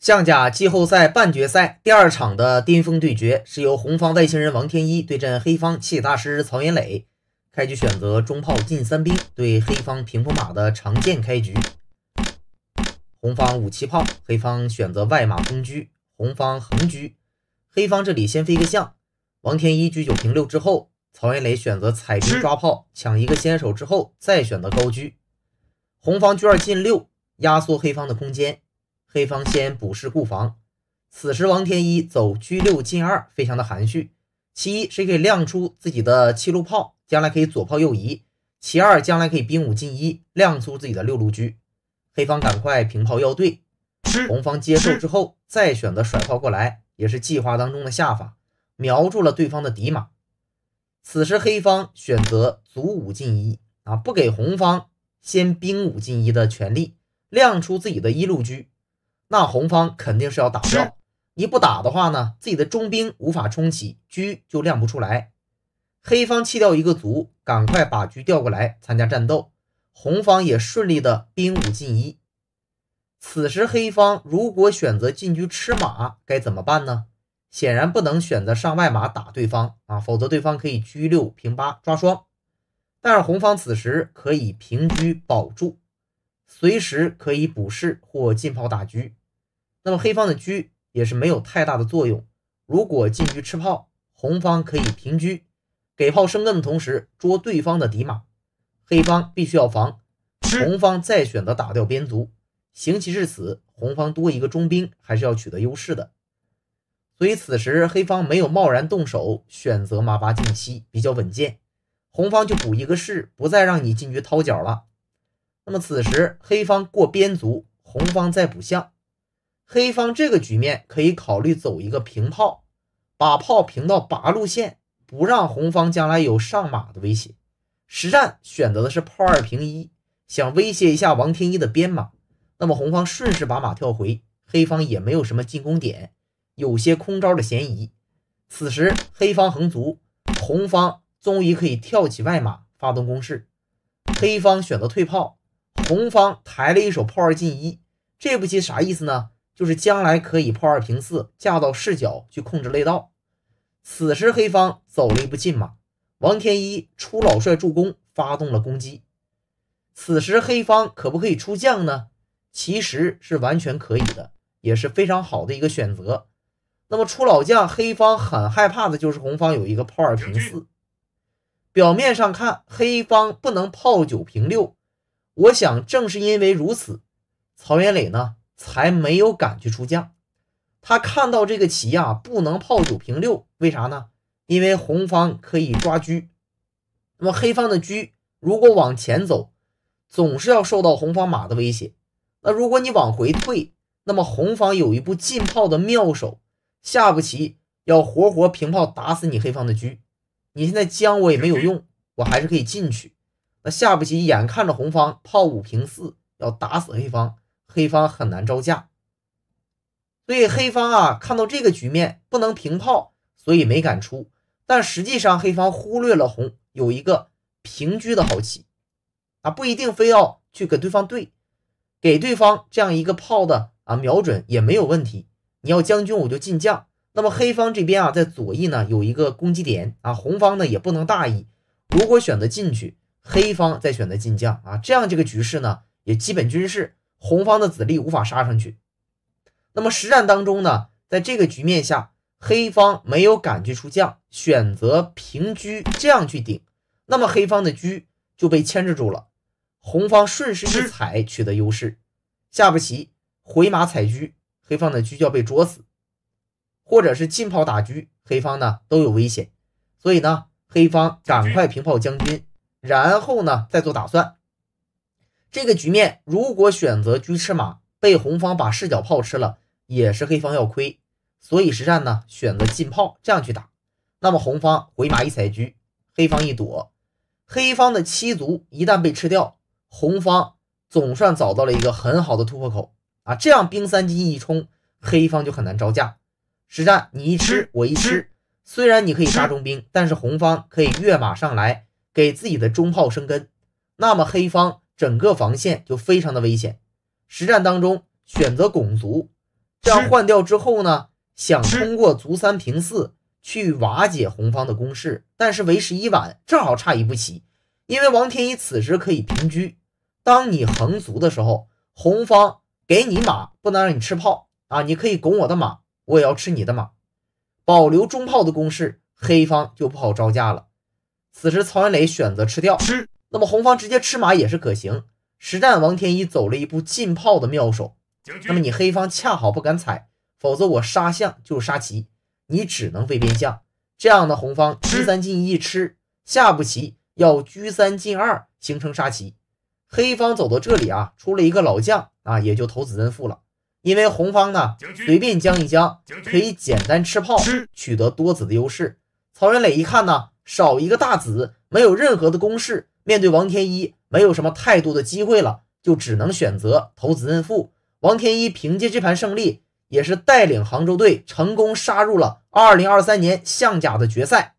象甲季后赛半决赛第二场的巅峰对决是由红方外星人王天一对阵黑方器大师曹岩磊。开局选择中炮进三兵对黑方平铺马的常见开局。红方五七炮，黑方选择外马封车，红方横车。黑方这里先飞个象，王天一车九平六之后，曹岩磊选择踩兵抓炮抢一个先手之后再选择高车。红方车二进六，压缩黑方的空间。黑方先补士固防，此时王天一走车六进二，非常的含蓄。其一是可以亮出自己的七路炮，将来可以左炮右移；其二将来可以兵五进一，亮出自己的六路车。黑方赶快平炮要对，红方接受之后再选择甩炮过来，也是计划当中的下法，瞄住了对方的底马。此时黑方选择卒五进一啊，不给红方先兵五进一的权利，亮出自己的一路车。那红方肯定是要打掉，你不打的话呢，自己的中兵无法冲起，车就亮不出来。黑方弃掉一个卒，赶快把车调过来参加战斗。红方也顺利的兵五进一。此时黑方如果选择进车吃马，该怎么办呢？显然不能选择上外马打对方啊，否则对方可以车六平八抓双。但是红方此时可以平车保住，随时可以补士或进炮打车。那么黑方的车也是没有太大的作用。如果进车吃炮，红方可以平车，给炮生根的同时捉对方的底马。黑方必须要防，红方再选择打掉边卒。行棋至此，红方多一个中兵还是要取得优势的。所以此时黑方没有贸然动手，选择马八进七比较稳健。红方就补一个士，不再让你进车掏角了。那么此时黑方过边卒，红方再补象。黑方这个局面可以考虑走一个平炮，把炮平到八路线，不让红方将来有上马的威胁。实战选择的是炮二平一，想威胁一下王天一的边马。那么红方顺势把马跳回，黑方也没有什么进攻点，有些空招的嫌疑。此时黑方横卒，红方终于可以跳起外马发动攻势。黑方选择退炮，红方抬了一手炮二进一，这步棋啥意思呢？就是将来可以炮二平四，架到视角去控制内道。此时黑方走了一步进马，王天一出老帅助攻，发动了攻击。此时黑方可不可以出将呢？其实是完全可以的，也是非常好的一个选择。那么出老将，黑方很害怕的就是红方有一个炮二平四。表面上看，黑方不能炮九平六，我想正是因为如此，曹元磊呢？才没有敢去出将，他看到这个棋啊，不能炮九平六，为啥呢？因为红方可以抓车，那么黑方的车如果往前走，总是要受到红方马的威胁。那如果你往回退，那么红方有一步进炮的妙手，下步棋要活活平炮打死你黑方的车。你现在将我也没有用，我还是可以进去。那下步棋眼看着红方炮五平四要打死黑方。黑方很难招架，所以黑方啊看到这个局面不能平炮，所以没敢出。但实际上黑方忽略了红有一个平车的好棋啊，不一定非要去跟对方对，给对方这样一个炮的啊瞄准也没有问题。你要将军我就进将，那么黑方这边啊在左翼呢有一个攻击点啊，红方呢也不能大意。如果选择进去，黑方再选择进将啊，这样这个局势呢也基本均势。红方的子力无法杀上去，那么实战当中呢，在这个局面下，黑方没有敢去出将，选择平车这样去顶，那么黑方的车就被牵制住了，红方顺势一踩取得优势。下步棋回马踩车，黑方的车就要被捉死，或者是进炮打车，黑方呢都有危险，所以呢，黑方赶快平炮将军，然后呢再做打算。这个局面如果选择车吃马，被红方把视角炮吃了，也是黑方要亏。所以实战呢，选择进炮这样去打。那么红方回马一踩车，黑方一躲，黑方的七卒一旦被吃掉，红方总算找到了一个很好的突破口啊！这样兵三进一冲，黑方就很难招架。实战你一吃我一吃，虽然你可以杀中兵，但是红方可以跃马上来给自己的中炮生根，那么黑方。整个防线就非常的危险。实战当中选择拱卒，这样换掉之后呢，想通过卒三平四去瓦解红方的攻势，但是为时已晚，正好差一步棋。因为王天一此时可以平车，当你横卒的时候，红方给你马，不能让你吃炮啊！你可以拱我的马，我也要吃你的马，保留中炮的攻势，黑方就不好招架了。此时曹元磊选择吃掉，吃，那么红方直接吃马也是可行。实战王天一走了一步进炮的妙手，那么你黑方恰好不敢踩，否则我杀象就是杀棋，你只能飞边象。这样的红方吃三进一吃，下步棋要车三进二形成杀棋。黑方走到这里啊，出了一个老将啊，也就投子认负了。因为红方呢随便将一将，可以简单吃炮，取得多子的优势。曹元磊一看呢，少一个大子，没有任何的攻势，面对王天一。没有什么太多的机会了，就只能选择投子认负。王天一凭借这盘胜利，也是带领杭州队成功杀入了2023年象甲的决赛。